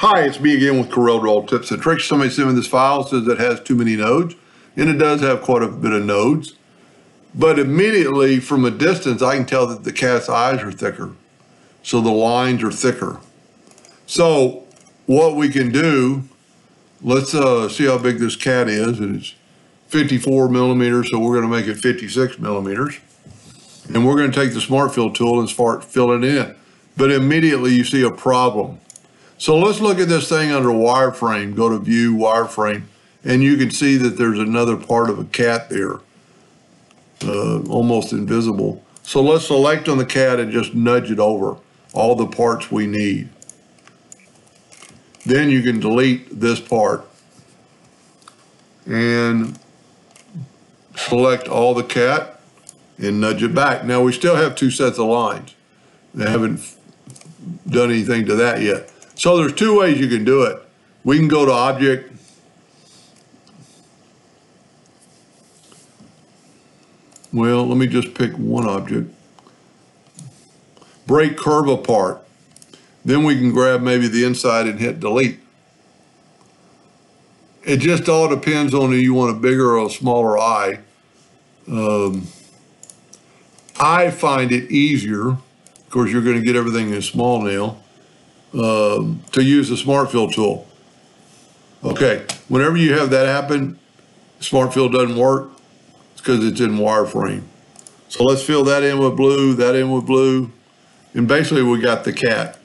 Hi, it's me again with CorelDRAW Tips and Tricks. Somebody sent me this file, says it has too many nodes, and it does have quite a bit of nodes. But immediately from a distance, I can tell that the cat's eyes are thicker. So the lines are thicker. So what we can do, let's uh, see how big this cat is. It's 54 millimeters, so we're gonna make it 56 millimeters. And we're gonna take the Smart Fill tool and start filling in. But immediately you see a problem. So let's look at this thing under wireframe. Go to view wireframe and you can see that there's another part of a cat there, uh, almost invisible. So let's select on the cat and just nudge it over, all the parts we need. Then you can delete this part and select all the cat and nudge it back. Now we still have two sets of lines. They haven't done anything to that yet. So there's two ways you can do it. We can go to object. Well, let me just pick one object. Break curve apart. Then we can grab maybe the inside and hit delete. It just all depends on if you want a bigger or a smaller eye. Um, I find it easier. Of course, you're going to get everything in small now um, to use the Smart Fill tool. Okay, whenever you have that happen, Smart Fill doesn't work, it's because it's in wireframe. So let's fill that in with blue, that in with blue, and basically we got the cat.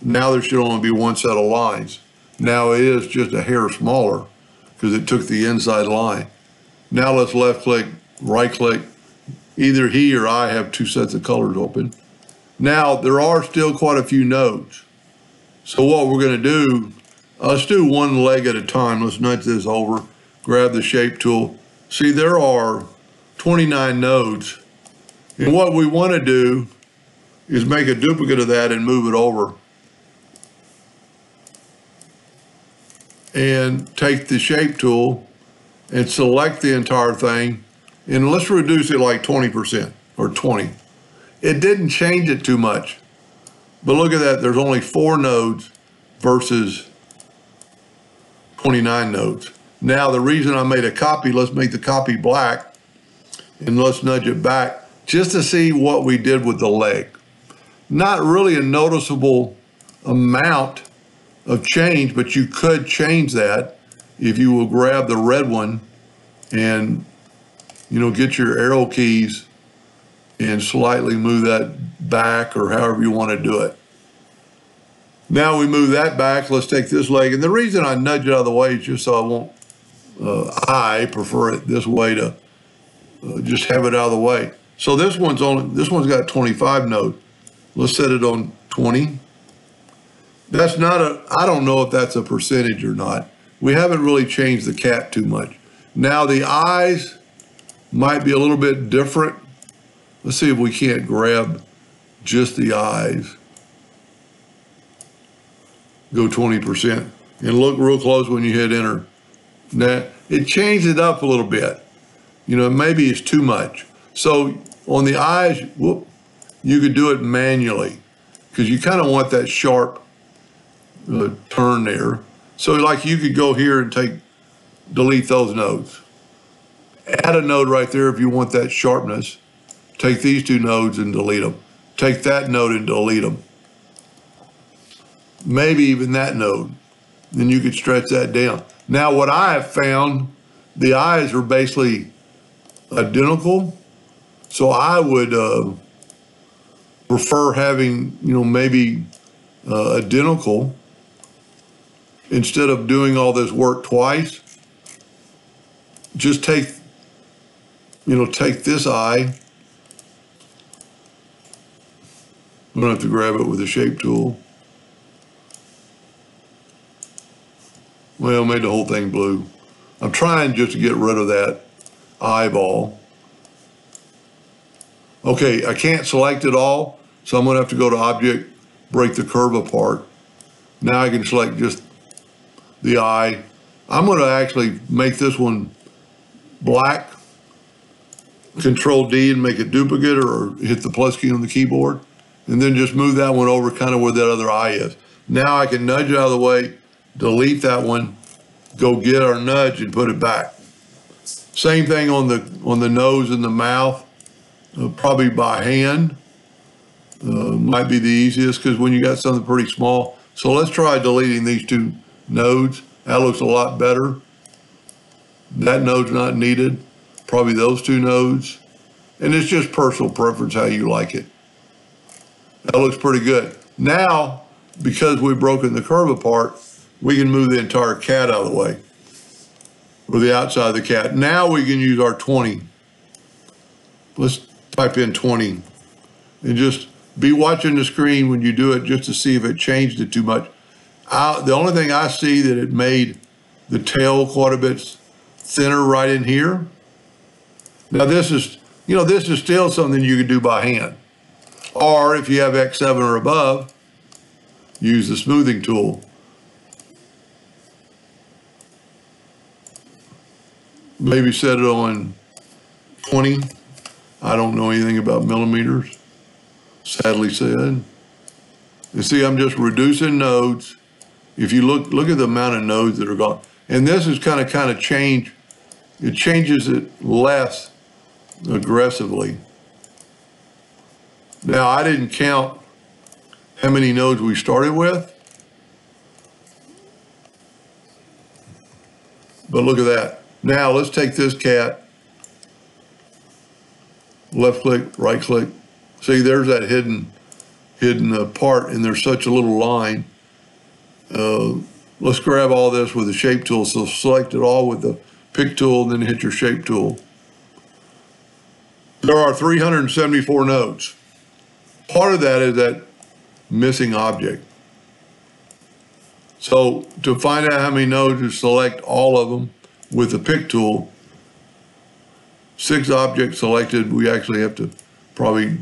Now there should only be one set of lines. Now it is just a hair smaller because it took the inside line. Now let's left click, right click. Either he or I have two sets of colors open. Now there are still quite a few nodes. So what we're going to do, let's do one leg at a time. Let's nudge this over, grab the shape tool. See, there are 29 nodes. And what we want to do is make a duplicate of that and move it over. And take the shape tool and select the entire thing. And let's reduce it like 20% or 20. It didn't change it too much. But look at that, there's only four nodes versus 29 nodes. Now the reason I made a copy, let's make the copy black and let's nudge it back just to see what we did with the leg. Not really a noticeable amount of change, but you could change that if you will grab the red one and, you know, get your arrow keys and slightly move that back or however you want to do it. Now we move that back. Let's take this leg. And the reason I nudge it out of the way is just so I won't, uh, I prefer it this way to uh, just have it out of the way. So this one's only, this one's got 25 nodes. Let's set it on 20. That's not a, I don't know if that's a percentage or not. We haven't really changed the cat too much. Now the eyes might be a little bit different. Let's see if we can't grab just the eyes. Go 20%. And look real close when you hit enter. Now, it changed it up a little bit. You know, maybe it's too much. So on the eyes, whoop, you could do it manually because you kind of want that sharp uh, turn there. So like you could go here and take, delete those nodes. Add a node right there if you want that sharpness. Take these two nodes and delete them. Take that node and delete them. Maybe even that node. Then you could stretch that down. Now what I have found, the eyes are basically identical. So I would uh, prefer having, you know, maybe uh, identical instead of doing all this work twice. Just take, you know, take this eye I'm gonna have to grab it with a shape tool. Well, made the whole thing blue. I'm trying just to get rid of that eyeball. Okay, I can't select it all, so I'm gonna have to go to Object, break the curve apart. Now I can select just the eye. I'm gonna actually make this one black, Control D and make a duplicate or hit the plus key on the keyboard and then just move that one over kind of where that other eye is. Now I can nudge it out of the way, delete that one, go get our nudge and put it back. Same thing on the on the nose and the mouth, uh, probably by hand. Uh, might be the easiest because when you got something pretty small. So let's try deleting these two nodes. That looks a lot better. That node's not needed. Probably those two nodes. And it's just personal preference how you like it. That looks pretty good. Now, because we've broken the curve apart, we can move the entire cat out of the way. Or the outside of the cat. Now we can use our 20. Let's type in 20 and just be watching the screen when you do it just to see if it changed it too much. I, the only thing I see that it made the tail quite a bit thinner right in here. Now this is, you know, this is still something you can do by hand. Or if you have X7 or above, use the smoothing tool. Maybe set it on 20. I don't know anything about millimeters, sadly said. You see, I'm just reducing nodes. If you look, look at the amount of nodes that are gone. And this is kind of, kind of change. It changes it less aggressively. Now, I didn't count how many nodes we started with. But look at that. Now let's take this cat, left click, right click. See, there's that hidden hidden uh, part and there's such a little line. Uh, let's grab all this with the shape tool. So select it all with the pick tool, then hit your shape tool. There are 374 nodes. Part of that is that missing object. So to find out how many nodes, you select all of them with the pick tool. Six objects selected, we actually have to probably,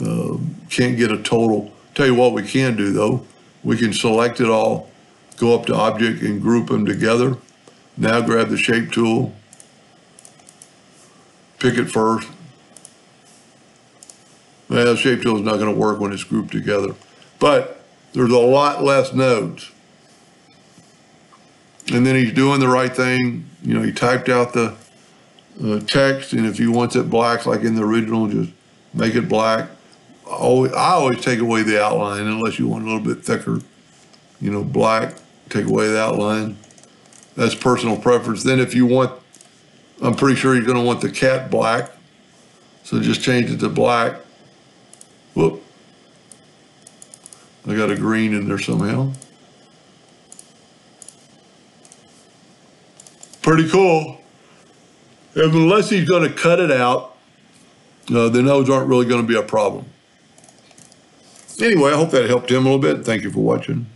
uh, can't get a total. Tell you what we can do though. We can select it all, go up to object and group them together. Now grab the shape tool, pick it first. Well, shape tool is not going to work when it's grouped together, but there's a lot less nodes. And then he's doing the right thing. You know, he typed out the uh, text, and if he wants it black like in the original, just make it black. I always, I always take away the outline unless you want a little bit thicker. You know, black, take away the outline. That's personal preference. Then if you want, I'm pretty sure you're going to want the cat black. So just change it to black. Whoop. I got a green in there somehow. Pretty cool. And unless he's going to cut it out, uh, the nodes aren't really going to be a problem. Anyway, I hope that helped him a little bit. Thank you for watching.